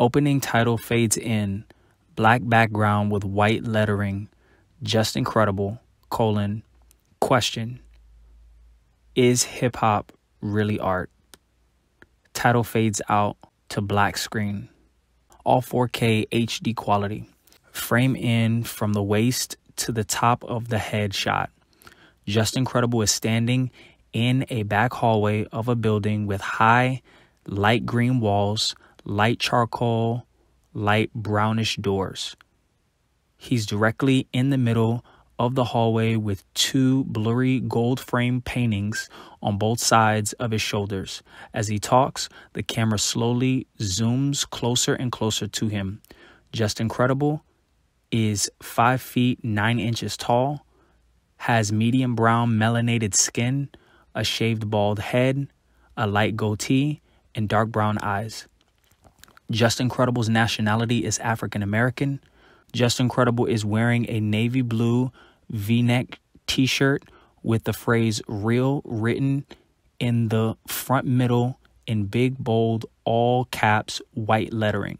Opening title fades in, black background with white lettering, justincredible, colon, question. Is hip hop really art? Title fades out to black screen. All 4K HD quality. Frame in from the waist to the top of the head shot. Justincredible is standing in a back hallway of a building with high, light green walls, light charcoal, light brownish doors. He's directly in the middle of the hallway with two blurry gold frame paintings on both sides of his shoulders. As he talks, the camera slowly zooms closer and closer to him. Justincredible is 5 feet 9 inches tall, has medium brown melanated skin, a shaved bald head, a light goatee, and dark brown eyes. Justincredible's nationality is African American. Justincredible is wearing a navy blue v neck t shirt with the phrase real written in the front middle in big, bold, all caps white lettering.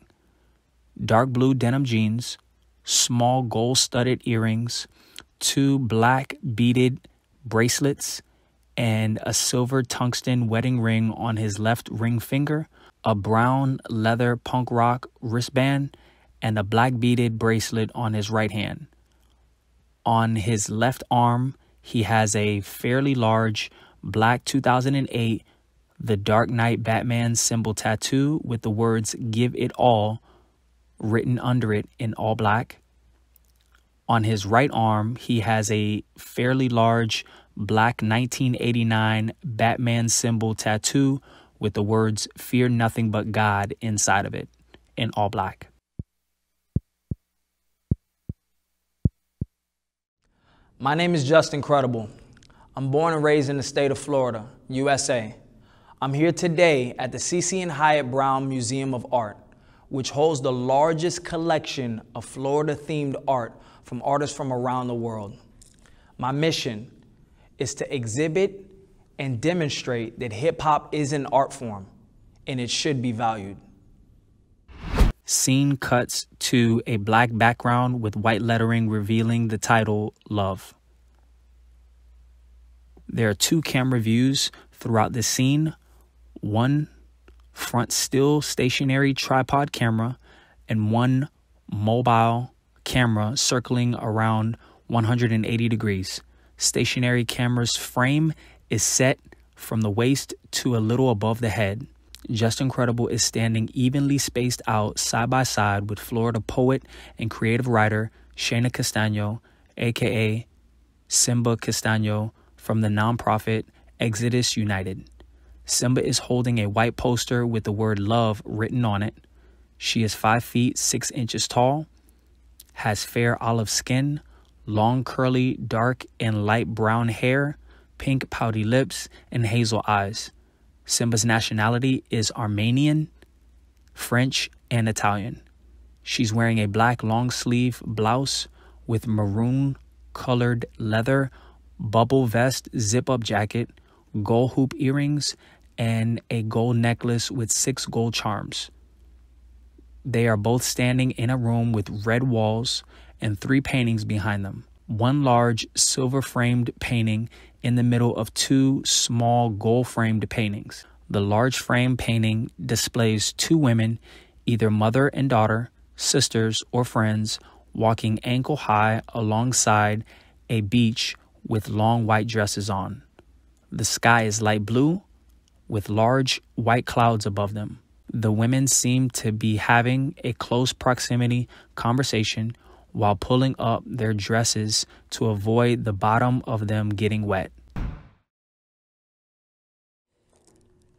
Dark blue denim jeans, small gold studded earrings, two black beaded bracelets, and a silver tungsten wedding ring on his left ring finger, a brown leather punk rock wristband, and a black beaded bracelet on his right hand. On his left arm, he has a fairly large black 2008 The Dark Knight Batman symbol tattoo with the words Give It All written under it in all black. On his right arm, he has a fairly large black 1989 Batman symbol tattoo with the words Fear Nothing But God inside of it in all black. My name is Justincredible. I'm born and raised in the state of Florida, USA. I'm here today at the Cici and Hyatt Brown Museum of Art, which holds the largest collection of Florida themed art from artists from around the world. My mission is to exhibit and demonstrate that hip hop is an art form and it should be valued. Scene cuts to a black background with white lettering revealing the title Love. There are two camera views throughout the scene one front still stationary tripod camera and one mobile camera circling around 180 degrees. Stationary camera's frame is set from the waist to a little above the head. Justincredible is standing evenly spaced out side by side with Florida poet and creative writer Shayna Castano, aka Simba Castano, from the nonprofit Exodus United. Simba is holding a white poster with the word love written on it. She is 5 feet 6 inches tall, has fair olive skin, long curly dark and light brown hair, pink pouty lips, and hazel eyes. Simba's nationality is Armenian, French, and Italian. She's wearing a black long sleeve blouse with maroon colored leather, bubble vest, zip up jacket, gold hoop earrings, and a gold necklace with six gold charms. They are both standing in a room with red walls and three paintings behind them. One large silver framed painting in the middle of two small gold framed paintings. The large frame painting displays two women, either mother and daughter, sisters, or friends, walking ankle high alongside a beach with long white dresses on. The sky is light blue with large white clouds above them. The women seem to be having a close proximity conversation while pulling up their dresses to avoid the bottom of them getting wet.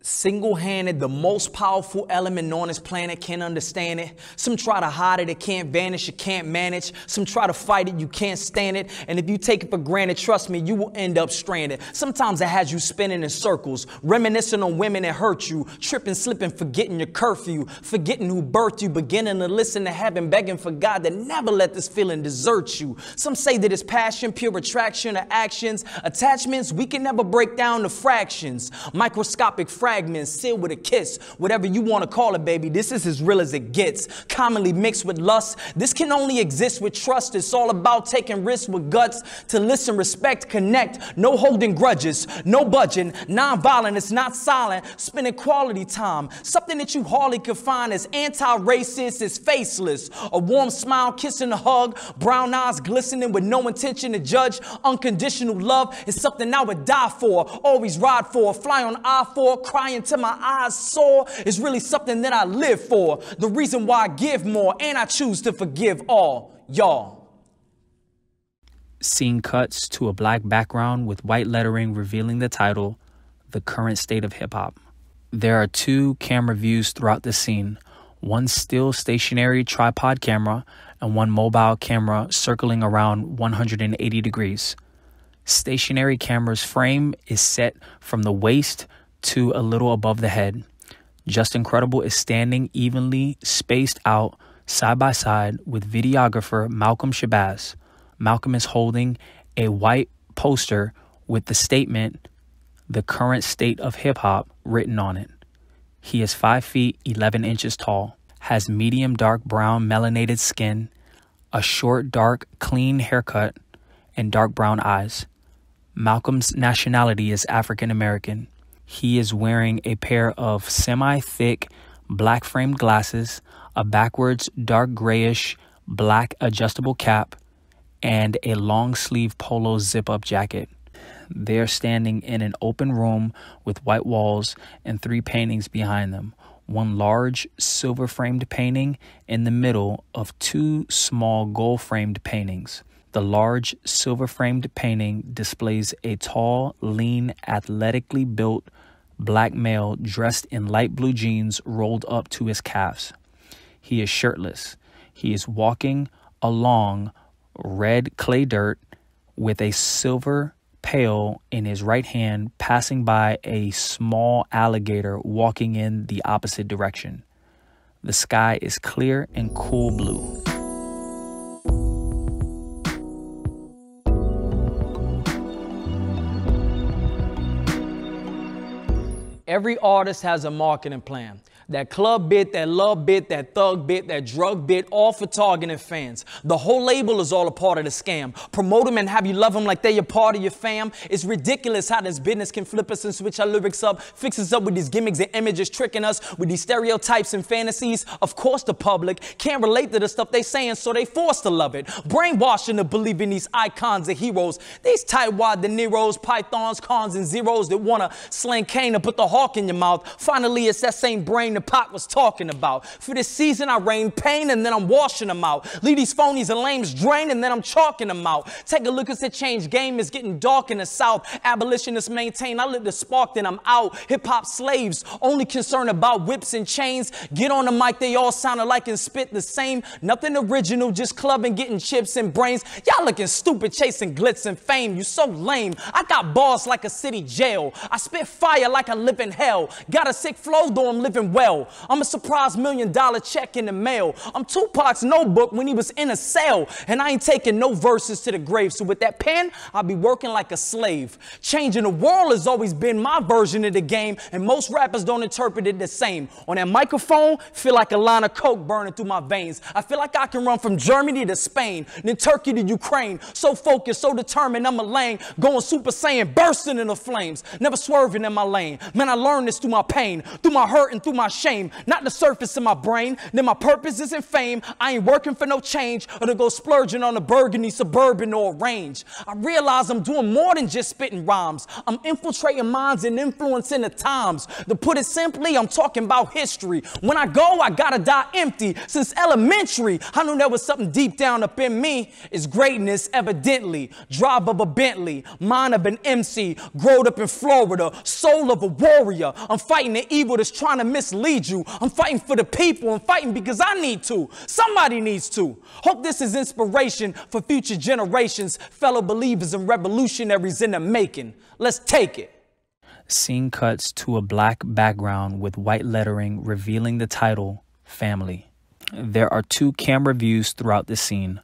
Single-handed the most powerful element on this planet can't understand it. Some try to hide it it can't vanish it can't manage. Some try to fight it you can't stand it. And if you take it for granted trust me you will end up stranded. Sometimes it has you spinning in circles reminiscing on women that hurt you tripping slipping forgetting your curfew forgetting who birthed you beginning to listen to heaven begging for god to never let this feeling desert you. Some say that it's passion pure attraction or actions. Attachments we can never break down to fractions. Microscopic fractions fragments sealed with a kiss. Whatever you want to call it, baby, this is as real as it gets. Commonly mixed with lust, this can only exist with trust. It's all about taking risks with guts to listen, respect, connect. No holding grudges, no budging, non-violent. It's not silent. Spending quality time, something that you hardly could find is anti-racist is faceless. A warm smile, kissing a hug, brown eyes glistening with no intention to judge. Unconditional love is something I would die for, always ride for, fly on I-4, crying my eyes sore is really something that I live for. The reason why I give more and I choose to forgive all y'all. Scene cuts to a black background with white lettering revealing the title, The Current State of Hip Hop. There are two camera views throughout the scene one still stationary tripod camera and one mobile camera circling around 180 degrees. Stationary camera's frame is set from the waist to a little above the head. Justin Incredible is standing evenly spaced out side by side with videographer Malcolm Shabazz. Malcolm is holding a white poster with the statement, The Current State of Hip Hop, written on it. He is 5 feet 11 inches tall, has medium dark brown melanated skin, a short, dark, clean haircut, and dark brown eyes. Malcolm's nationality is African American. He is wearing a pair of semi thick black framed glasses, a backwards dark grayish black adjustable cap, and a long sleeve polo zip up jacket. They're standing in an open room with white walls and three paintings behind them. One large silver framed painting in the middle of two small gold framed paintings. The large silver framed painting displays a tall, lean, athletically built black male dressed in light blue jeans rolled up to his calves. He is shirtless. He is walking along red clay dirt with a silver pail in his right hand, passing by a small alligator walking in the opposite direction. The sky is clear and cool blue. Every artist has a marketing plan. That club bit, that love bit, that thug bit, that drug bit, all for targeting fans. The whole label is all a part of the scam. Promote them and have you love them like they're a part of your fam. It's ridiculous how this business can flip us and switch our lyrics up, fix us up with these gimmicks and images, tricking us with these stereotypes and fantasies. Of course, the public can't relate to the stuff they saying, so they forced to love it. Brainwashing to believe in these icons and heroes. These tight-wad De Niros, pythons, cons, and zeros that wanna slang cane and put the hawk in your mouth. Finally, it's that same brain the was talking about. For this season, I rain pain and then I'm washing them out. Leave these phonies and lames drain and then I'm chalking them out. Take a look at the change game is getting dark in the South. Abolitionists maintain I lit the spark, then I'm out. Hip hop slaves only concerned about whips and chains. Get on the mic, they all sound alike and spit the same. Nothing original, just clubbing, getting chips and brains. Y'all looking stupid, chasing glitz and fame. You so lame. I got bars like a city jail. I spit fire like I live in hell. Got a sick flow, though I'm living well. I'm a surprise million dollar check in the mail. I'm Tupac's notebook when he was in a cell. And I ain't taking no verses to the grave. So with that pen, I'll be working like a slave. Changing the world has always been my version of the game. And most rappers don't interpret it the same. On that microphone, feel like a line of coke burning through my veins. I feel like I can run from Germany to Spain, then Turkey to Ukraine. So focused, so determined, I'm a lane. Going Super Saiyan, bursting in the flames. Never swerving in my lane. Man, I learned this through my pain, through my hurt and through my shame not the surface of my brain. Then my purpose isn't fame. I ain't working for no change or to go splurging on a burgundy suburban or range. I realize I'm doing more than just spitting rhymes. I'm infiltrating minds and influencing the times. To put it simply, I'm talking about history. When I go, I gotta die empty. Since elementary, I knew there was something deep down up in me. It's greatness, evidently. Drive of a Bentley, mind of an MC, growed up in Florida, soul of a warrior. I'm fighting the evil that's trying to mislead need you. I'm fighting for the people. I'm fighting because I need to. Somebody needs to. Hope this is inspiration for future generations, fellow believers and revolutionaries in the making. Let's take it. Scene cuts to a black background with white lettering revealing the title Family. There are two camera views throughout the scene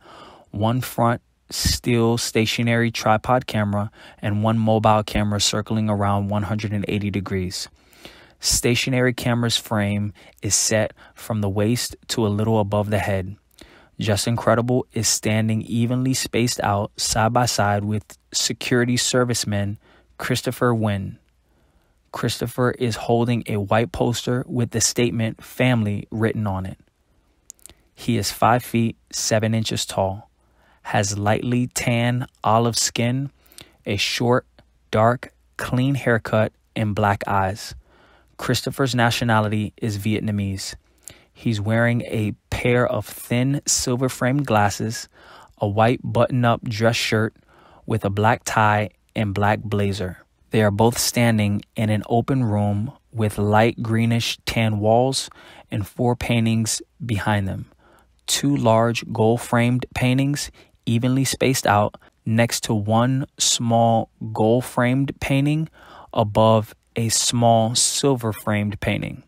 one front still stationary tripod camera and one mobile camera circling around 180 degrees. Stationary camera's frame is set from the waist to a little above the head. Justincredible is standing evenly spaced out side by side with security serviceman Christopher Wynn. Christopher is holding a white poster with the statement family written on it. He is 5 feet 7 inches tall, has lightly tan olive skin, a short, dark, clean haircut, and black eyes. Christopher's nationality is Vietnamese. He's wearing a pair of thin silver framed glasses, a white button up dress shirt with a black tie and black blazer. They are both standing in an open room with light greenish tan walls and four paintings behind them. Two large gold framed paintings, evenly spaced out, next to one small gold framed painting above a small silver framed painting.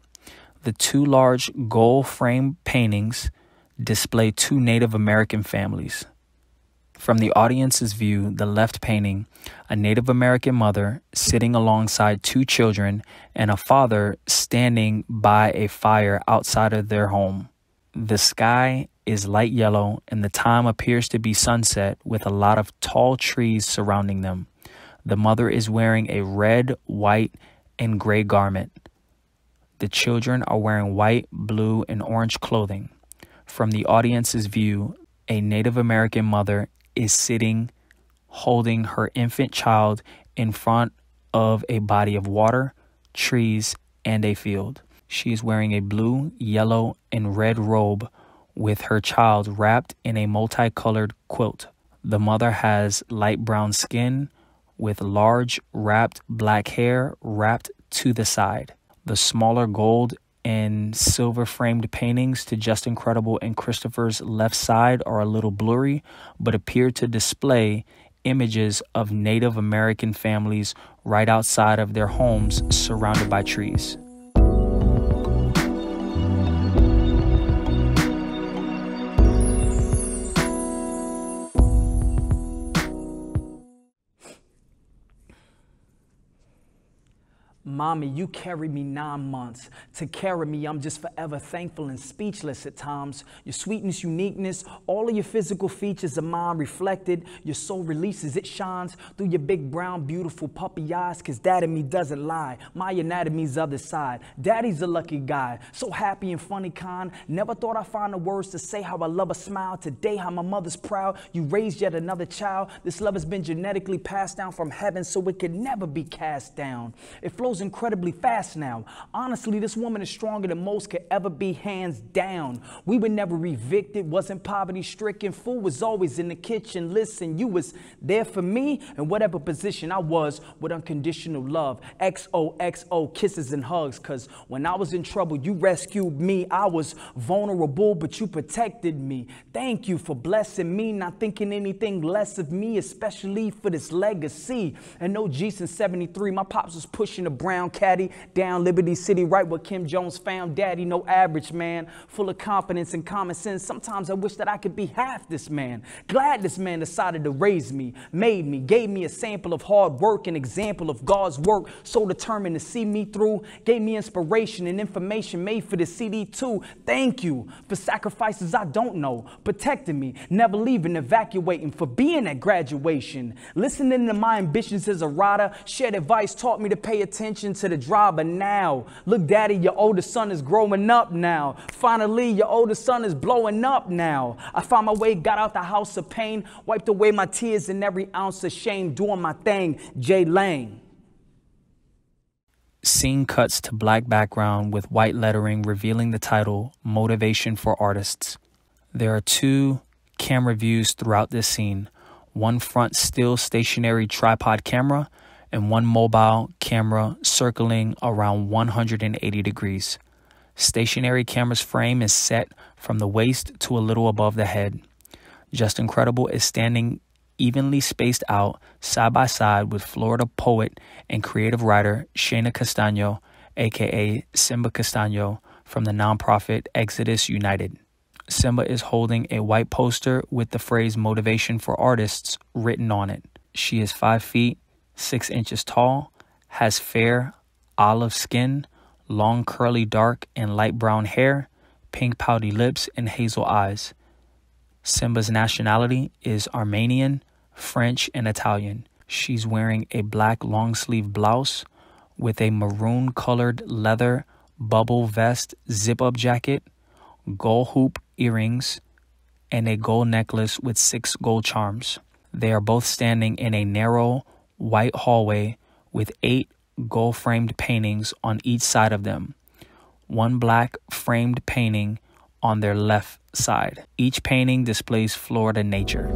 The two large gold framed paintings display two Native American families. From the audience's view, the left painting, a Native American mother sitting alongside two children and a father standing by a fire outside of their home. The sky is light yellow and the time appears to be sunset with a lot of tall trees surrounding them. The mother is wearing a red, white, and gray garment. The children are wearing white, blue, and orange clothing. From the audience's view, a Native American mother is sitting holding her infant child in front of a body of water, trees, and a field. She is wearing a blue, yellow, and red robe with her child wrapped in a multicolored quilt. The mother has light brown skin, with large wrapped black hair wrapped to the side. The smaller gold and silver framed paintings to Justincredible and Christopher's left side are a little blurry, but appear to display images of Native American families right outside of their homes surrounded by trees. Mommy, you carried me nine months. To carry me, I'm just forever thankful and speechless at times. Your sweetness, uniqueness, all of your physical features of mine reflected. Your soul releases, it shines through your big brown, beautiful puppy eyes. Cause dad in me doesn't lie. My anatomy's other side. Daddy's a lucky guy, so happy and funny kind. Never thought I'd find the words to say how I love a smile. Today, how my mother's proud. You raised yet another child. This love has been genetically passed down from heaven, so it could never be cast down. It flows in incredibly fast now. Honestly, this woman is stronger than most could ever be, hands down. We were never evicted, wasn't poverty stricken. Food was always in the kitchen. Listen, you was there for me in whatever position I was with unconditional love. XOXO, kisses and hugs. Cause when I was in trouble, you rescued me. I was vulnerable, but you protected me. Thank you for blessing me, not thinking anything less of me, especially for this legacy. And no Jesus 73, my pops was pushing the brown Caddy down Liberty City, right where Kim Jones found daddy. No average man, full of confidence and common sense. Sometimes I wish that I could be half this man. Glad this man decided to raise me, made me, gave me a sample of hard work, an example of God's work, so determined to see me through, gave me inspiration and information made for the CD too. Thank you for sacrifices I don't know, protecting me, never leaving, evacuating, for being at graduation, listening to my ambitions as a rider, shared advice, taught me to pay attention to the driver now. Look, daddy, your oldest son is growing up now. Finally, your oldest son is blowing up now. I found my way, got out the house of pain, wiped away my tears and every ounce of shame, doing my thing. Jay Lang. Scene cuts to black background with white lettering revealing the title Motivation for Artists. There are two camera views throughout this scene one front still stationary tripod camera and one mobile camera circling around 180 degrees. Stationary camera's frame is set from the waist to a little above the head. Justincredible is standing evenly spaced out side by side with Florida poet and creative writer Shayna Castaño, aka Simba Castaño, from the nonprofit Exodus United. Simba is holding a white poster with the phrase motivation for artists written on it. She is 5 feet six inches tall, has fair olive skin, long curly dark and light brown hair, pink pouty lips, and hazel eyes. Simba's nationality is Armenian, French, and Italian. She's wearing a black long sleeve blouse with a maroon colored leather bubble vest zip up jacket, gold hoop earrings, and a gold necklace with six gold charms. They are both standing in a narrow white hallway with eight gold framed paintings on each side of them. One black framed painting on their left side. Each painting displays Florida nature.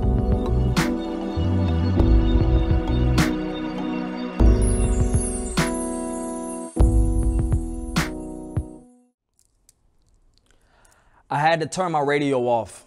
I had to turn my radio off.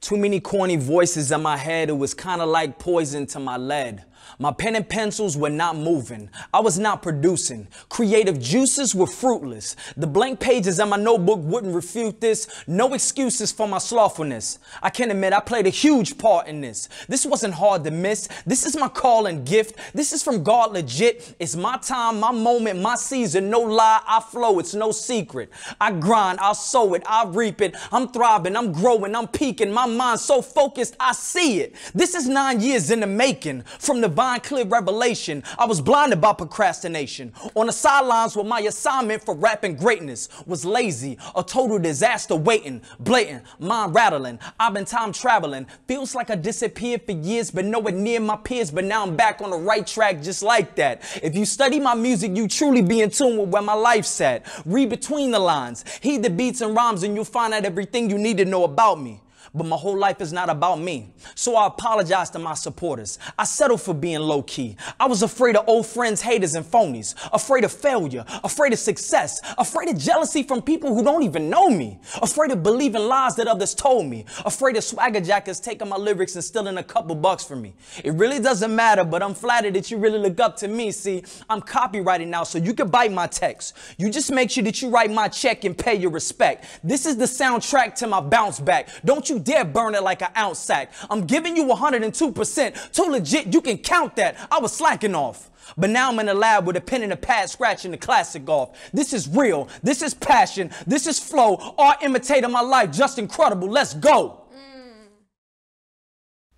Too many corny voices in my head, it was kinda like poison to my lead. My pen and pencils were not moving. I was not producing. Creative juices were fruitless. The blank pages in my notebook wouldn't refute this. No excuses for my slothfulness. I can't admit I played a huge part in this. This wasn't hard to miss. This is my call and gift. This is from God legit. It's my time, my moment, my season. No lie, I flow. It's no secret. I grind, I sow it, I reap it. I'm thriving, I'm growing, I'm peaking. My mind so focused, I see it. This is nine years in the making. From the divine clear revelation. I was blinded by procrastination. On the sidelines where my assignment for rapping greatness was lazy, a total disaster waiting, blatant, mind rattling. I've been time traveling. Feels like I disappeared for years, but nowhere near my peers. But now I'm back on the right track just like that. If you study my music, you truly be in tune with where my life's at. Read between the lines, heed the beats and rhymes, and you'll find out everything you need to know about me but my whole life is not about me. So I apologize to my supporters. I settled for being low key. I was afraid of old friends, haters, and phonies, afraid of failure, afraid of success, afraid of jealousy from people who don't even know me, afraid of believing lies that others told me, afraid of swagger jackets taking my lyrics and stealing a couple bucks from me. It really doesn't matter, but I'm flattered that you really look up to me. See, I'm copywriting now, so you can bite my text. You just make sure that you write my check and pay your respect. This is the soundtrack to my bounce back. Don't you dare burn it like an ounce sack. I'm giving you 102%. Too legit, you can count that. I was slacking off. But now I'm in the lab with a pen and a pad scratching the classic off. This is real. This is passion. This is flow. Art imitating my life. Justincredible. Let's go.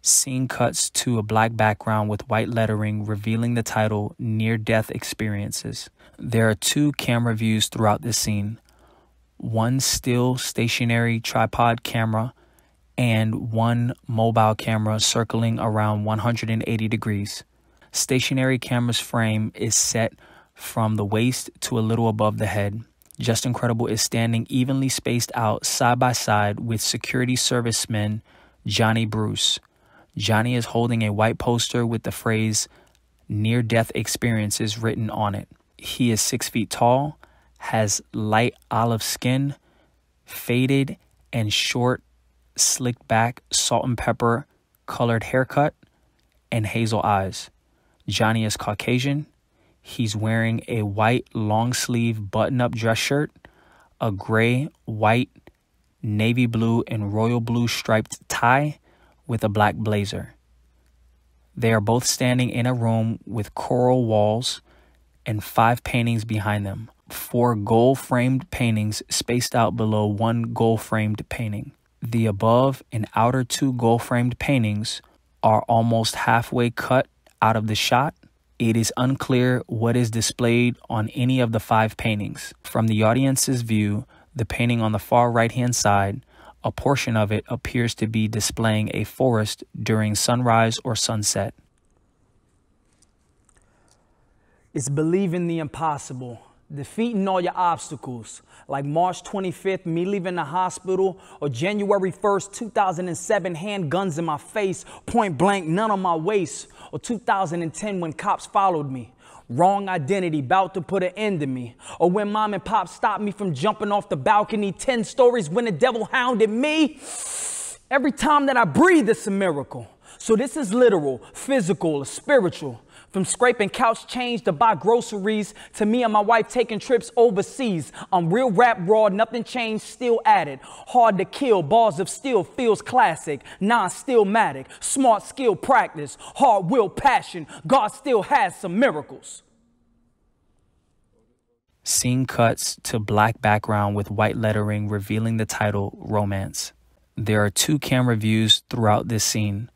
Scene cuts to a black background with white lettering revealing the title Near Death Experiences. There are two camera views throughout this scene one still stationary tripod camera and one mobile camera circling around 180 degrees. Stationary camera's frame is set from the waist to a little above the head. Justincredible is standing evenly spaced out side by side with security serviceman Johnny Bruce. Johnny is holding a white poster with the phrase near death experiences written on it. He is six feet tall, has light olive skin, faded and short slicked back, salt and pepper colored haircut, and hazel eyes. Johnny is Caucasian. He's wearing a white long sleeve button up dress shirt, a gray, white, navy blue, and royal blue striped tie with a black blazer. They are both standing in a room with coral walls and five paintings behind them. Four gold framed paintings spaced out below one gold framed painting. The above and outer two gold framed paintings are almost halfway cut out of the shot. It is unclear what is displayed on any of the five paintings. From the audience's view, the painting on the far right hand side, a portion of it appears to be displaying a forest during sunrise or sunset. It's believing the impossible defeating all your obstacles, like March 25th, me leaving the hospital, or January 1st, 2007, handguns in my face, point blank, none on my waist, or 2010 when cops followed me. Wrong identity, about to put an end to me. Or when mom and pop stopped me from jumping off the balcony, 10 stories when the devil hounded me. Every time that I breathe, it's a miracle. So this is literal, physical, or spiritual. From scraping couch change to buy groceries to me and my wife taking trips overseas. I'm real rap raw, nothing changed, still added. Hard to kill, bars of steel feels classic. Non stillmatic, smart skill practice, hard will passion. God still has some miracles. Scene cuts to black background with white lettering revealing the title Romance. There are two camera views throughout this scene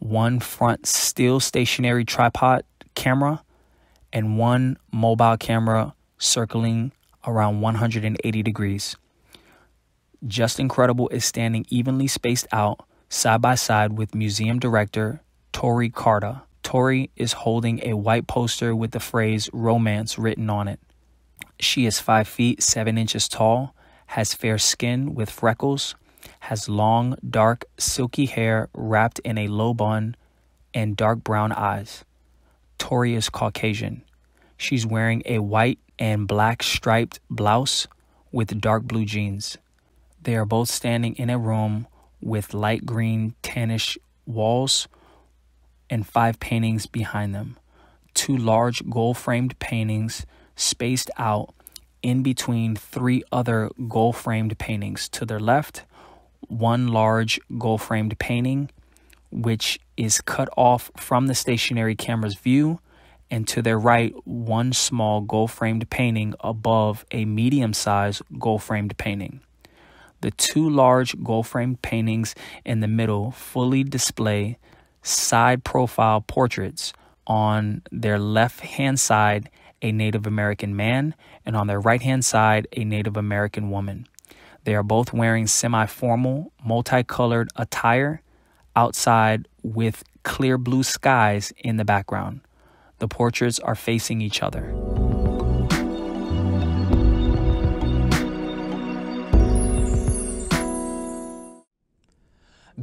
one front still stationary tripod camera and one mobile camera circling around 180 degrees. Justincredible is standing evenly spaced out side by side with museum director Tori Carta. Tori is holding a white poster with the phrase romance written on it. She is 5 feet 7 inches tall, has fair skin with freckles, has long, dark, silky hair wrapped in a low bun, and dark brown eyes. Tori is Caucasian. She's wearing a white and black striped blouse with dark blue jeans. They are both standing in a room with light green tannish walls and five paintings behind them. Two large gold framed paintings spaced out in between three other gold framed paintings. To their left, one large gold framed painting, which is cut off from the stationary camera's view, and to their right, one small gold framed painting above a medium sized gold framed painting. The two large gold framed paintings in the middle fully display side profile portraits. On their left hand side, a Native American man, and on their right hand side, a Native American woman. They are both wearing semi formal, multicolored attire outside with clear blue skies in the background. The portraits are facing each other.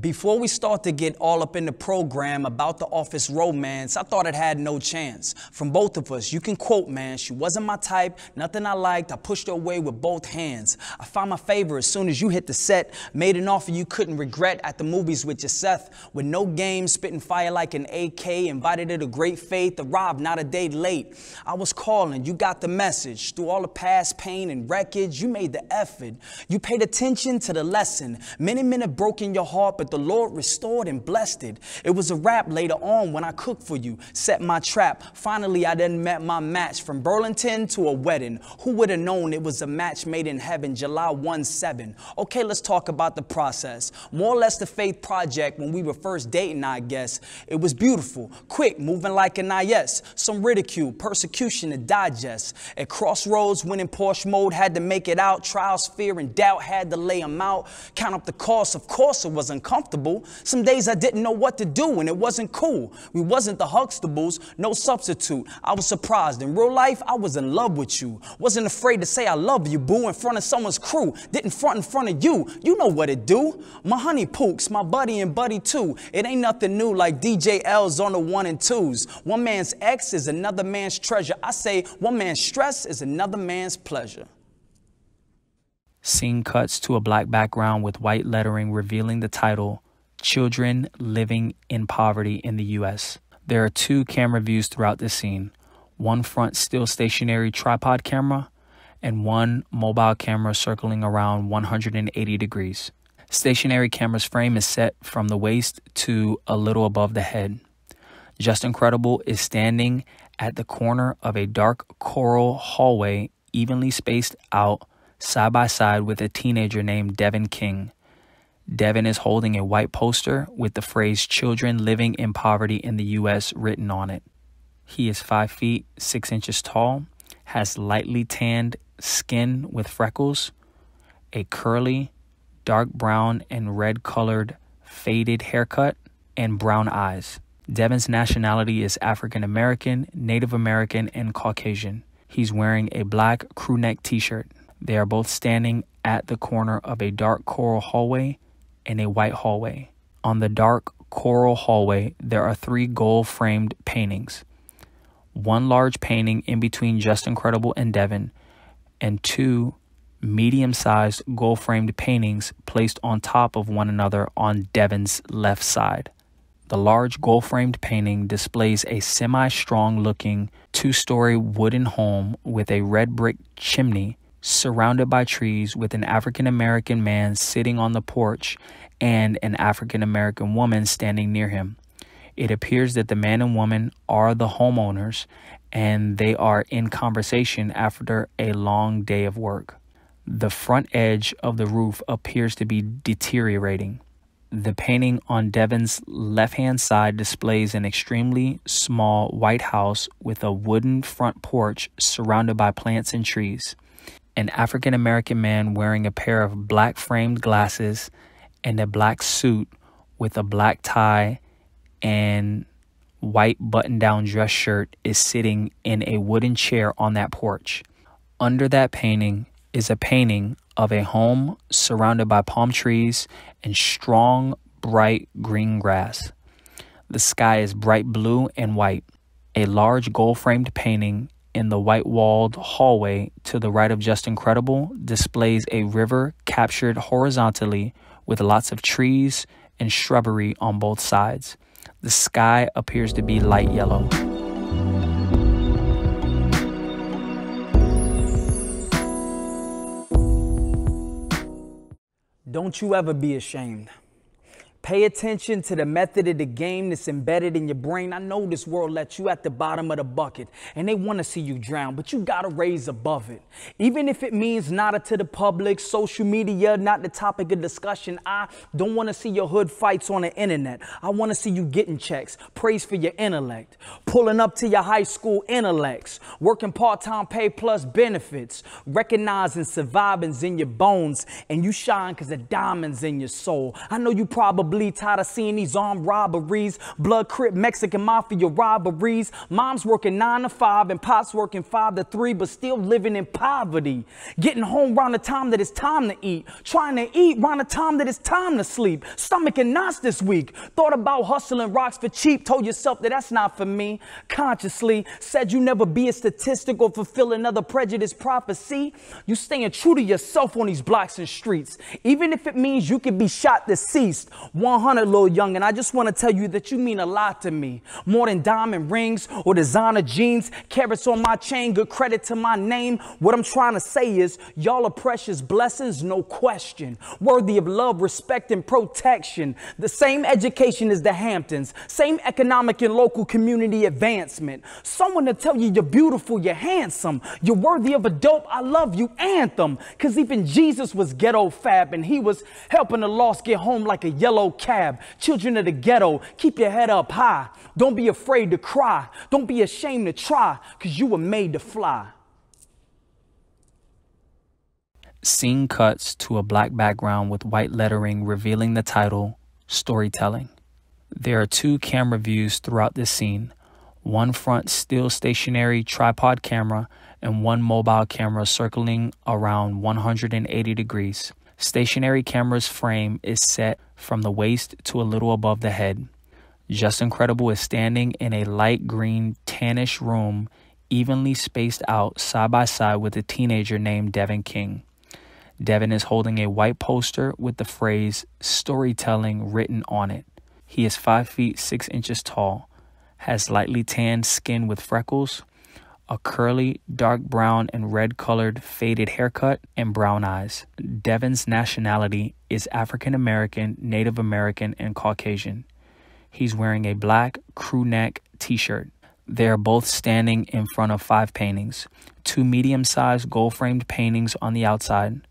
Before we start to get all up in the program about the office romance, I thought it had no chance. From both of us, you can quote, man, she wasn't my type, nothing I liked, I pushed her away with both hands. I found my favor as soon as you hit the set, made an offer you couldn't regret at the movies with your Seth, with no game, spitting fire like an AK, invited her to great faith, arrived not a day late. I was calling, you got the message. Through all the past pain and wreckage, you made the effort. You paid attention to the lesson. Many men have broken your heart, but but the Lord restored and blessed it. It was a wrap later on when I cooked for you, set my trap. Finally, I then met my match from Burlington to a wedding. Who would have known it was a match made in heaven, July 1 7? Okay, let's talk about the process. More or less the faith project when we were first dating, I guess. It was beautiful, quick, moving like an IS. Some ridicule, persecution to digest. At crossroads, when in Porsche mode, had to make it out. Trials, fear, and doubt had to lay them out. Count up the cost. Of course, it was uncomfortable comfortable. Some days I didn't know what to do and it wasn't cool. We wasn't the Huxtables, no substitute. I was surprised. In real life, I was in love with you. Wasn't afraid to say I love you, boo, in front of someone's crew. Didn't front in front of you. You know what it do. My honey pooks, my buddy and buddy too. It ain't nothing new like DJ L's on the one and twos. One man's ex is another man's treasure. I say one man's stress is another man's pleasure. Scene cuts to a black background with white lettering revealing the title Children Living in Poverty in the U.S. There are two camera views throughout this scene one front still stationary tripod camera and one mobile camera circling around 180 degrees. Stationary camera's frame is set from the waist to a little above the head. Justincredible is standing at the corner of a dark coral hallway, evenly spaced out side by side with a teenager named Devin King. Devin is holding a white poster with the phrase Children Living in Poverty in the U.S. written on it. He is 5 feet 6 inches tall, has lightly tanned skin with freckles, a curly, dark brown, and red colored faded haircut, and brown eyes. Devin's nationality is African American, Native American, and Caucasian. He's wearing a black crew neck t shirt. They are both standing at the corner of a dark coral hallway and a white hallway. On the dark coral hallway, there are three gold framed paintings one large painting in between Justincredible and Devin, and two medium sized gold framed paintings placed on top of one another on Devin's left side. The large gold framed painting displays a semi strong looking two story wooden home with a red brick chimney surrounded by trees with an African American man sitting on the porch and an African American woman standing near him. It appears that the man and woman are the homeowners and they are in conversation after a long day of work. The front edge of the roof appears to be deteriorating. The painting on Devin's left hand side displays an extremely small white house with a wooden front porch surrounded by plants and trees. An African American man wearing a pair of black framed glasses and a black suit with a black tie and white button down dress shirt is sitting in a wooden chair on that porch. Under that painting is a painting of a home surrounded by palm trees and strong, bright green grass. The sky is bright blue and white. A large gold framed painting in the white walled hallway to the right of Justincredible displays a river captured horizontally with lots of trees and shrubbery on both sides. The sky appears to be light yellow. Don't you ever be ashamed. Pay attention to the method of the game that's embedded in your brain. I know this world lets you at the bottom of the bucket and they want to see you drown, but you got to raise above it. Even if it means nada to the public, social media, not the topic of discussion. I don't want to see your hood fights on the internet. I want to see you getting checks, praise for your intellect, pulling up to your high school intellects, working part time pay plus benefits, recognizing surviving's in your bones, and you shine because the diamonds in your soul. I know you probably probably tired of seeing these armed robberies, blood crip Mexican mafia robberies. Mom's working nine to five and pop's working five to three, but still living in poverty. Getting home around the time that it's time to eat. Trying to eat around the time that it's time to sleep. Stomach and knots this week. Thought about hustling rocks for cheap. Told yourself that that's not for me. Consciously said you never be a statistic or fulfill another prejudice prophecy. You staying true to yourself on these blocks and streets. Even if it means you could be shot deceased. 100, little young, and I just want to tell you that you mean a lot to me. More than diamond rings or designer jeans, carrots on my chain, good credit to my name. What I'm trying to say is, y'all are precious blessings, no question. Worthy of love, respect, and protection. The same education as the Hamptons, same economic and local community advancement. Someone to tell you you're beautiful, you're handsome, you're worthy of a dope, I love you anthem. Cause even Jesus was ghetto fab and he was helping the lost get home like a yellow cab. Children of the ghetto, keep your head up high. Don't be afraid to cry. Don't be ashamed to try, because you were made to fly. Scene cuts to a black background with white lettering revealing the title Storytelling. There are two camera views throughout this scene one front still stationary tripod camera and one mobile camera circling around 180 degrees. Stationary camera's frame is set from the waist to a little above the head. Justincredible is standing in a light green, tannish room, evenly spaced out side by side with a teenager named Devin King. Devin is holding a white poster with the phrase storytelling written on it. He is 5 feet 6 inches tall, has lightly tanned skin with freckles, a curly, dark brown, and red colored faded haircut, and brown eyes. Devin's nationality is African American, Native American, and Caucasian. He's wearing a black crew neck t shirt. They are both standing in front of five paintings two medium sized gold framed paintings on the outside,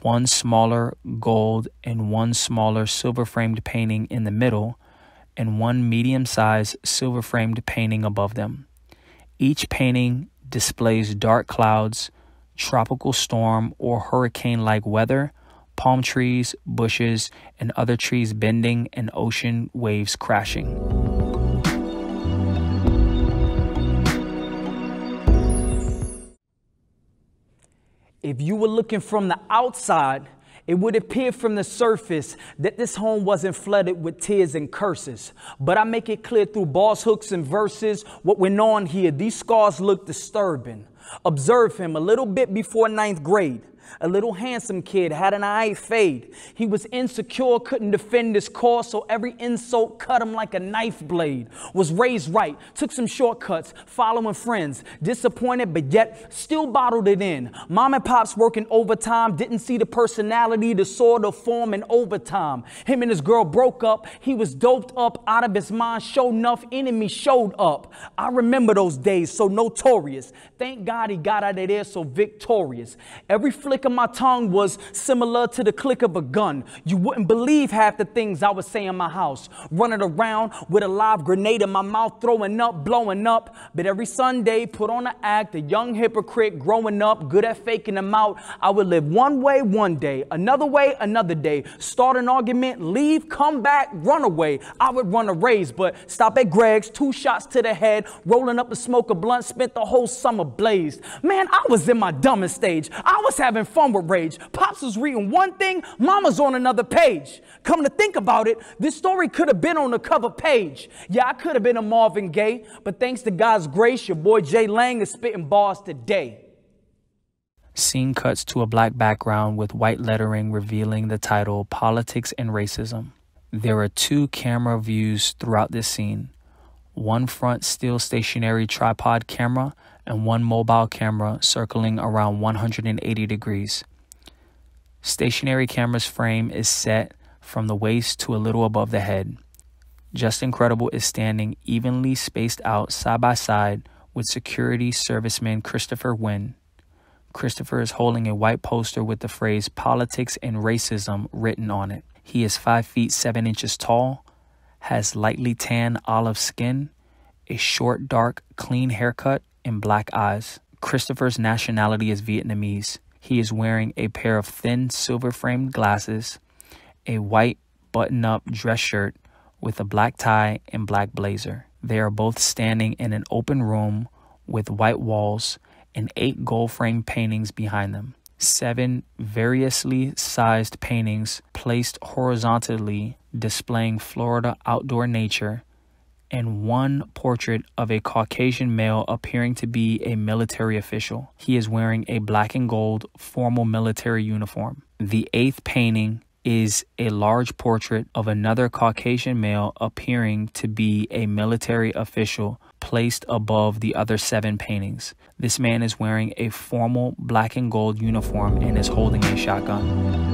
one smaller gold and one smaller silver framed painting in the middle, and one medium sized silver framed painting above them. Each painting displays dark clouds, tropical storm, or hurricane like weather, palm trees, bushes, and other trees bending, and ocean waves crashing. If you were looking from the outside, it would appear from the surface that this home wasn't flooded with tears and curses. But I make it clear through boss hooks and verses what went on here. These scars look disturbing. Observe him a little bit before ninth grade. A little handsome kid, had an eye fade. He was insecure, couldn't defend his cause, so every insult cut him like a knife blade. Was raised right, took some shortcuts, following friends. Disappointed, but yet still bottled it in. Mom and pops working overtime, didn't see the personality, the sort of form in overtime. Him and his girl broke up, he was doped up out of his mind, showed enough enemy showed up. I remember those days, so notorious. Thank God he got out of there so victorious. Every flick of my tongue was similar to the click of a gun. You wouldn't believe half the things I would say in my house. Running around with a live grenade in my mouth, throwing up, blowing up. But every Sunday, put on an act, a young hypocrite growing up, good at faking them out. I would live one way one day, another way another day. Start an argument, leave, come back, run away. I would run a race, but stop at Greg's, two shots to the head, rolling up a smoke a blunt, spent the whole summer blazed. Man, I was in my dumbest stage. I was having fun with rage. Pops was reading one thing, mama's on another page. Come to think about it, this story could have been on the cover page. Yeah, I could have been a Marvin Gaye, but thanks to God's grace, your boy Jay Lang is spitting bars today. Scene cuts to a black background with white lettering revealing the title Politics and Racism. There are two camera views throughout this scene one front still stationary tripod camera and one mobile camera circling around 180 degrees. Stationary camera's frame is set from the waist to a little above the head. Justincredible is standing evenly spaced out side by side with security serviceman Christopher Wynn. Christopher is holding a white poster with the phrase politics and racism written on it. He is 5 feet 7 inches tall, has lightly tan olive skin, a short, dark, clean haircut, and black eyes. Christopher's nationality is Vietnamese. He is wearing a pair of thin silver framed glasses, a white button up dress shirt with a black tie and black blazer. They are both standing in an open room with white walls and eight gold framed paintings behind them. Seven variously sized paintings placed horizontally displaying Florida outdoor nature and one portrait of a Caucasian male appearing to be a military official. He is wearing a black and gold formal military uniform. The eighth painting is a large portrait of another Caucasian male appearing to be a military official placed above the other seven paintings. This man is wearing a formal black and gold uniform and is holding a shotgun.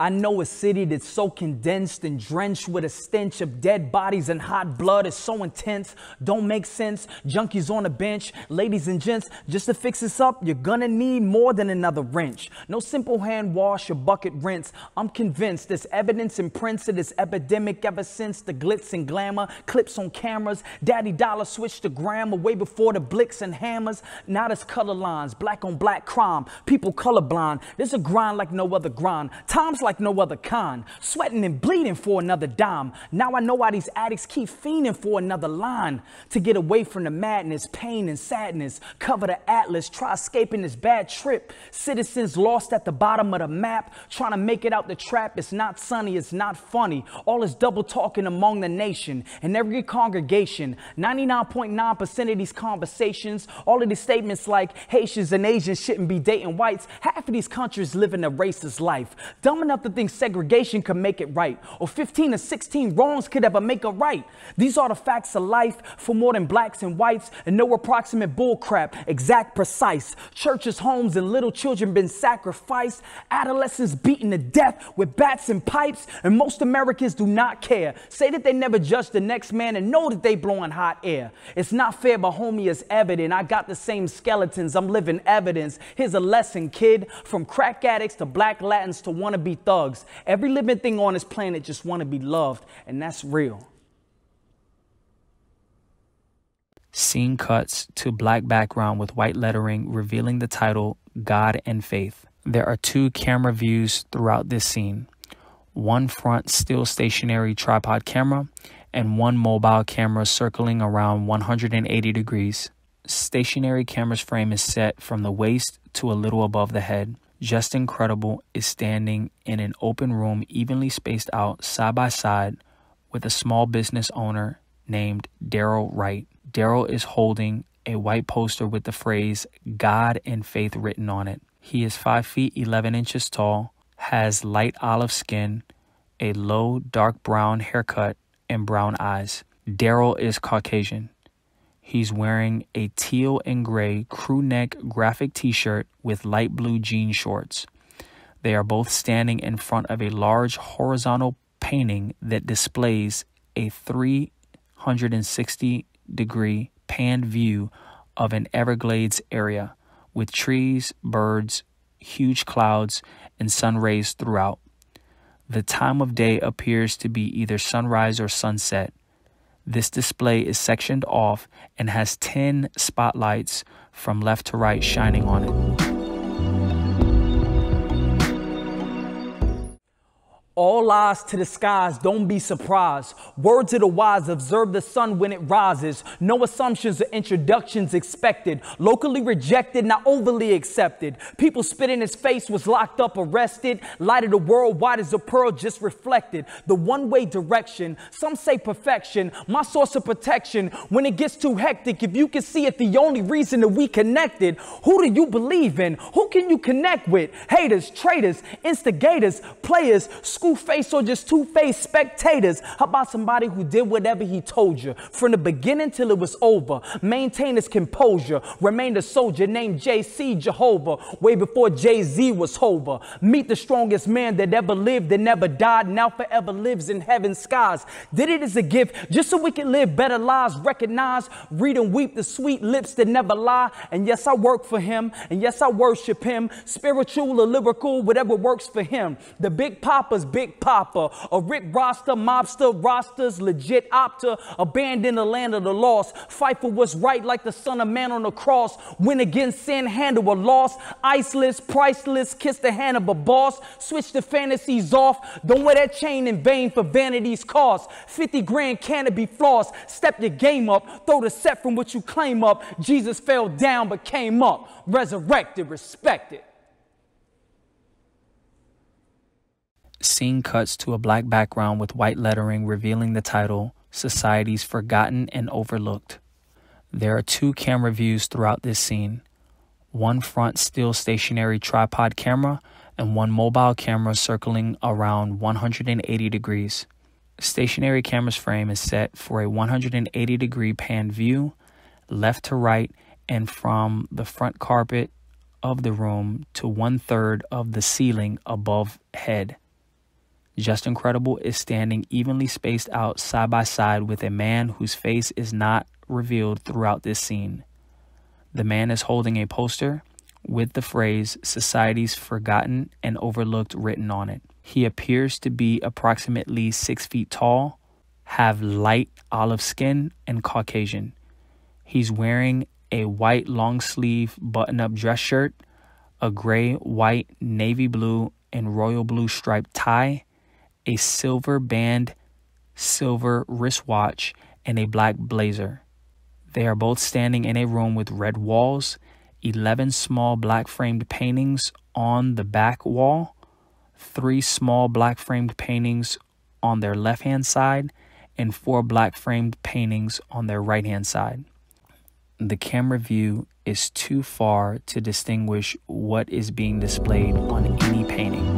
I know a city that's so condensed and drenched with a stench of dead bodies and hot blood is so intense, don't make sense. Junkies on a bench, ladies and gents, just to fix this up, you're gonna need more than another wrench. No simple hand wash or bucket rinse. I'm convinced there's evidence and prints of this epidemic ever since the glitz and glamour, clips on cameras. Daddy Dollar switched to grammar way before the blicks and hammers. Now there's color lines, black on black crime, people colorblind. There's a grind like no other grind. Times like like no other kind, sweating and bleeding for another dime. Now I know why these addicts keep fiending for another line to get away from the madness, pain, and sadness. Cover the atlas, try escaping this bad trip. Citizens lost at the bottom of the map, trying to make it out the trap. It's not sunny, it's not funny. All is double talking among the nation and every congregation. 99.9% of these conversations, all of these statements like Haitians and Asians shouldn't be dating whites. Half of these countries living a racist life. Dumb enough to think segregation could make it right, or 15 or 16 wrongs could ever make a right. These are the facts of life for more than blacks and whites, and no approximate bullcrap, exact, precise. Churches, homes, and little children been sacrificed, adolescents beaten to death with bats and pipes, and most Americans do not care. Say that they never judge the next man and know that they blowing hot air. It's not fair, but homie, is evident. I got the same skeletons, I'm living evidence. Here's a lesson, kid. From crack addicts to black Latins to wannabe thugs. Every living thing on this planet just want to be loved, and that's real. Scene cuts to black background with white lettering revealing the title God and Faith. There are two camera views throughout this scene one front still stationary tripod camera and one mobile camera circling around 180 degrees. Stationary camera's frame is set from the waist to a little above the head. Justincredible is standing in an open room evenly spaced out side by side with a small business owner named Daryl Wright. Daryl is holding a white poster with the phrase God and faith written on it. He is 5 feet 11 inches tall, has light olive skin, a low dark brown haircut, and brown eyes. Daryl is Caucasian. He's wearing a teal and gray crew neck graphic t shirt with light blue jean shorts. They are both standing in front of a large horizontal painting that displays a 360 degree panned view of an Everglades area with trees, birds, huge clouds, and sun rays throughout. The time of day appears to be either sunrise or sunset. This display is sectioned off and has 10 spotlights from left to right shining on it. All eyes to the skies, don't be surprised. Words of the wise, observe the sun when it rises. No assumptions or introductions expected. Locally rejected, not overly accepted. People spit in his face, was locked up, arrested. Light of the world, white as a pearl, just reflected. The one way direction, some say perfection. My source of protection when it gets too hectic. If you can see it, the only reason that we connected, who do you believe in? Who can you connect with? Haters, traitors, instigators, players, school two-faced or just two-faced spectators. How about somebody who did whatever he told you from the beginning till it was over? Maintain his composure. Remained a soldier named J.C. Jehovah way before Jay-Z was Hova. Meet the strongest man that ever lived and never died, now forever lives in heaven's skies. Did it as a gift just so we can live better lives. Recognize, read and weep the sweet lips that never lie. And yes, I work for him. And yes, I worship him. Spiritual or lyrical, whatever works for him. The Big Papa's big Big Papa, a Rick Roster, mobster, rosters, legit opta, abandon the land of the lost, fight for what's right like the Son of Man on the cross, win against sin, handle a loss, iceless, priceless, kiss the hand of a boss, switch the fantasies off, don't wear that chain in vain for vanity's cost, 50 grand can't be floss, step your game up, throw the set from what you claim up, Jesus fell down but came up, resurrected, respected. Scene cuts to a black background with white lettering revealing the title Society's Forgotten and Overlooked. There are two camera views throughout this scene one front still stationary tripod camera and one mobile camera circling around 180 degrees. Stationary camera's frame is set for a 180 degree pan view, left to right, and from the front carpet of the room to one third of the ceiling above head. Justincredible is standing evenly spaced out side by side with a man whose face is not revealed throughout this scene. The man is holding a poster with the phrase Society's Forgotten and Overlooked written on it. He appears to be approximately six feet tall, have light olive skin, and Caucasian. He's wearing a white long sleeve button up dress shirt, a gray, white, navy blue, and royal blue striped tie, a silver band, silver wristwatch, and a black blazer. They are both standing in a room with red walls, 11 small black framed paintings on the back wall, three small black framed paintings on their left hand side, and four black framed paintings on their right hand side. The camera view is too far to distinguish what is being displayed on any painting.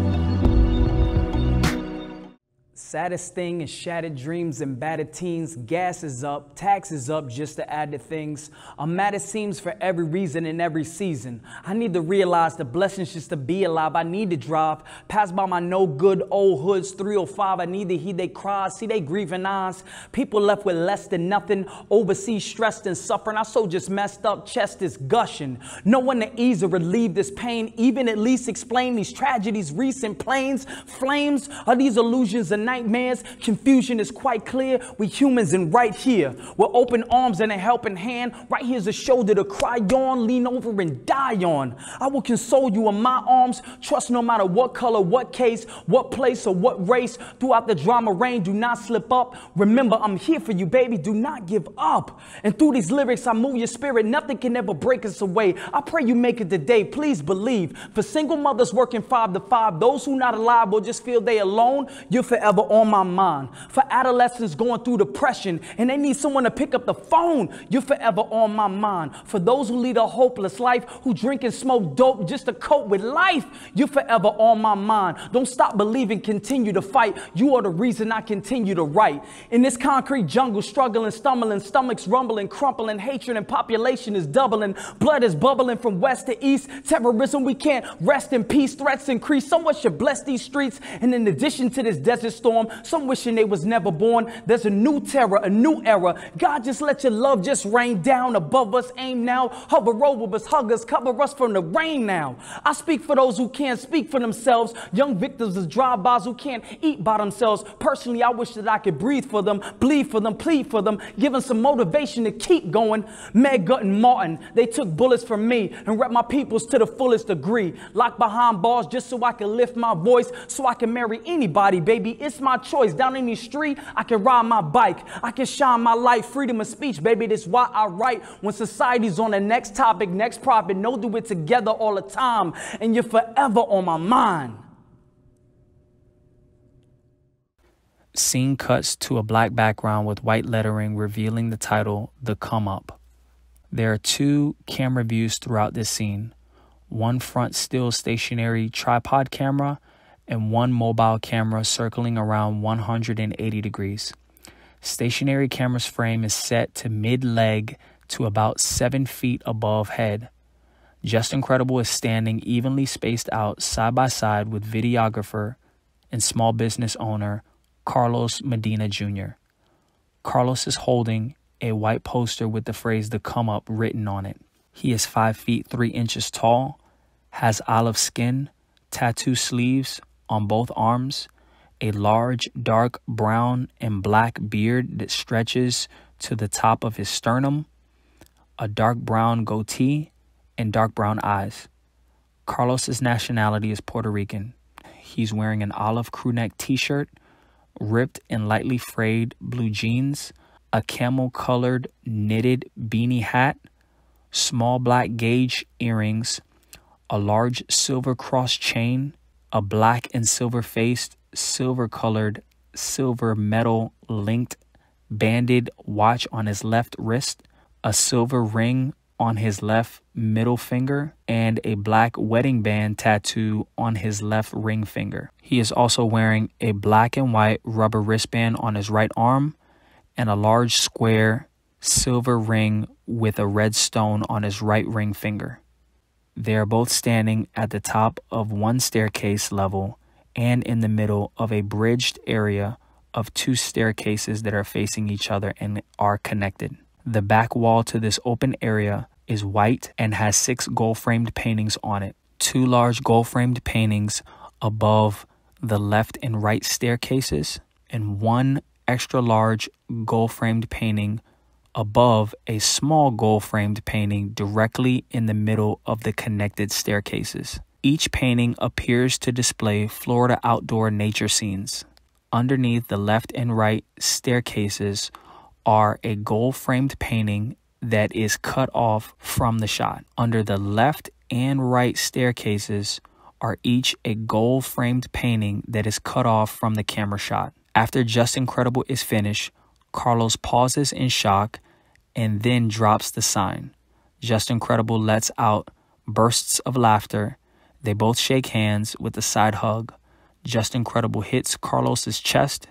Saddest thing is shattered dreams and battered teens. Gas is up, taxes up just to add to things. I'm mad it seems for every reason in every season. I need to realize the blessings just to be alive. I need to drive pass by my no good old hoods 305. I need to hear they cry, see they grieving eyes. People left with less than nothing, overseas stressed and suffering. I so just messed up, chest is gushing. No one to ease or relieve this pain, even at least explain these tragedies, recent planes, flames. Are these illusions a night? Nightmares. Confusion is quite clear. We humans and right here. With open arms and a helping hand. Right here's a shoulder to cry on, lean over and die on. I will console you in my arms. Trust no matter what color, what case, what place, or what race. Throughout the drama rain, do not slip up. Remember, I'm here for you, baby. Do not give up. And through these lyrics, I move your spirit. Nothing can ever break us away. I pray you make it today. Please believe. For single mothers working five to five, those who not alive will just feel they alone. You're forever on my mind. For adolescents going through depression and they need someone to pick up the phone, you're forever on my mind. For those who lead a hopeless life, who drink and smoke dope just to cope with life, you're forever on my mind. Don't stop believing, continue to fight. You are the reason I continue to write. In this concrete jungle, struggling, stumbling, stomachs rumbling, crumpling, hatred and population is doubling. Blood is bubbling from west to east. Terrorism, we can't rest in peace. Threats increase. Someone should bless these streets. And in addition to this desert storm, some wishing they was never born. There's a new terror, a new era. God, just let your love just rain down above us. Aim now, hover over us, hug us, cover us from the rain now. I speak for those who can't speak for themselves. Young victims of drive-bys who can't eat by themselves. Personally, I wish that I could breathe for them, bleed for them, plead for them, give them some motivation to keep going. Meg and Martin, they took bullets from me and rep my peoples to the fullest degree. Locked behind bars just so I can lift my voice, so I can marry anybody, baby. It's my choice. Down any street, I can ride my bike. I can shine my light. Freedom of speech, baby. That's why I write. When society's on the next topic, next profit, know do it together all the time. And you're forever on my mind. Scene cuts to a black background with white lettering revealing the title, The Come Up. There are two camera views throughout this scene one front still stationary tripod camera and one mobile camera circling around 180 degrees. Stationary camera's frame is set to mid leg to about 7 feet above head. Justincredible is standing evenly spaced out side by side with videographer and small business owner Carlos Medina Jr. Carlos is holding a white poster with the phrase the come up written on it. He is 5 feet 3 inches tall, has olive skin, tattoo sleeves on both arms, a large dark brown and black beard that stretches to the top of his sternum, a dark brown goatee, and dark brown eyes. Carlos's nationality is Puerto Rican. He's wearing an olive crewneck t-shirt ripped and lightly frayed blue jeans, a camel colored knitted beanie hat, small black gauge earrings, a large silver cross chain, a black and silver faced, silver colored, silver metal linked banded watch on his left wrist, a silver ring on his left middle finger and a black wedding band tattoo on his left ring finger. He is also wearing a black and white rubber wristband on his right arm and a large square silver ring with a red stone on his right ring finger. They are both standing at the top of one staircase level and in the middle of a bridged area of two staircases that are facing each other and are connected. The back wall to this open area is white and has six gold framed paintings on it. Two large gold framed paintings above the left and right staircases, and one extra large gold framed painting above a small gold framed painting directly in the middle of the connected staircases. Each painting appears to display Florida outdoor nature scenes. Underneath the left and right staircases are a gold framed painting that is cut off from the shot. Under the left and right staircases are each a gold framed painting that is cut off from the camera shot. After Justincredible is finished, Carlos pauses in shock and then drops the sign. Justincredible lets out bursts of laughter. They both shake hands with a side hug. Justincredible hits Carlos's chest,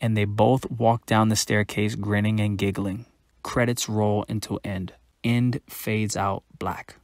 and they both walk down the staircase grinning and giggling. Credits roll until end. End fades out black.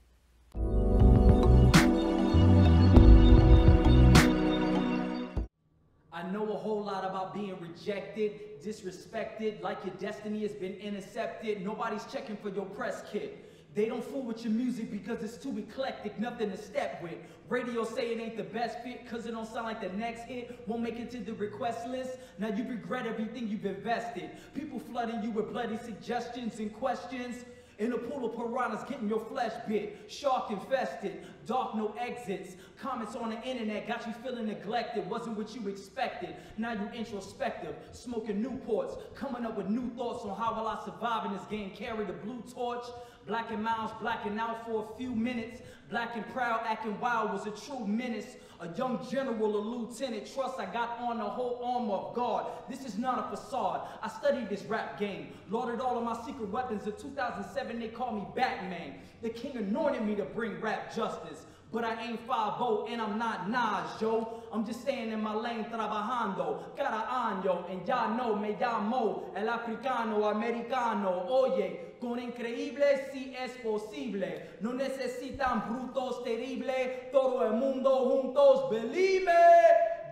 Know a whole lot about being rejected, disrespected, like your destiny has been intercepted. Nobody's checking for your press kit. They don't fool with your music because it's too eclectic, nothing to step with. Radio say it ain't the best fit cause it don't sound like the next hit. Won't make it to the request list. Now you regret everything you've invested. People flooding you with bloody suggestions and questions. In a pool of piranhas getting your flesh bit, shark infested, dark no exits. Comments on the internet got you feeling neglected, wasn't what you expected. Now you introspective, smoking Newports, coming up with new thoughts on how will I survive in this game. Carry the blue torch, Blacking miles, blacking out for a few minutes. Black and proud, acting wild was a true menace. A young general, a lieutenant. Trust I got on the whole armor of God. This is not a facade. I studied this rap game. Lorded all of my secret weapons. In 2007, they called me Batman. The king anointed me to bring rap justice. But I ain't 5 and I'm not Nas, Joe. I'm just staying in my lane trabajando. Cada año, and y'all know, me llamo el africano americano. Oye, con increíble si es posible. No necesitan brutos terribles. Todo el mundo juntos, believe.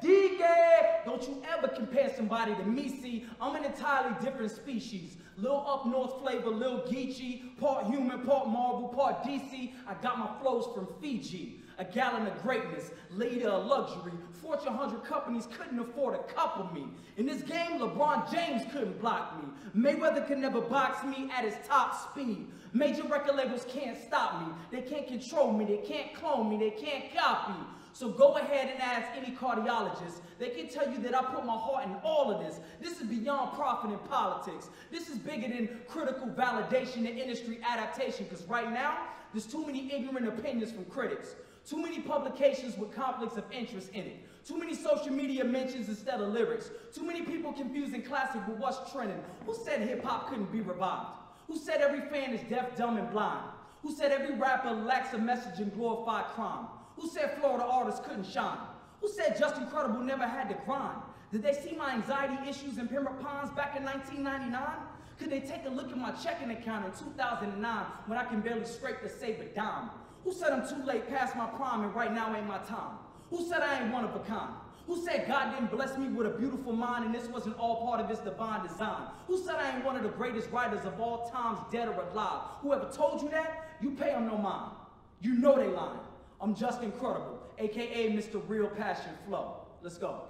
DK, don't you ever compare somebody to me, see, I'm an entirely different species. Little up north flavor, little Geechee, part human, part Marvel, part DC. I got my flows from Fiji. A gallon of greatness, leader of luxury. Fortune 100 companies couldn't afford a cup of me. In this game, LeBron James couldn't block me. Mayweather could never box me at his top speed. Major record labels can't stop me. They can't control me. They can't clone me. They can't copy. So go ahead and ask any cardiologist. They can tell you that I put my heart in all of this. This is beyond profit and politics. This is bigger than critical validation and industry adaptation because right now, there's too many ignorant opinions from critics. Too many publications with conflicts of interest in it. Too many social media mentions instead of lyrics. Too many people confusing classic with what's trending. Who said hip hop couldn't be revived? Who said every fan is deaf, dumb, and blind? Who said every rapper lacks a message and glorified crime? Who said Florida artists couldn't shine? Who said Justincredible never had to grind? Did they see my anxiety issues in Pembroke Pines back in 1999? Could they take a look at my checking account in 2009 when I can barely scrape to save a dime? Who said I'm too late past my prime and right now ain't my time? Who said I ain't one of a kind? Who said God didn't bless me with a beautiful mind and this wasn't all part of his divine design? Who said I ain't one of the greatest writers of all times, dead or alive? Whoever told you that, you pay them no mind. You know they lying. I'm just incredible, aka Mr. Real Passion Flow. Let's go.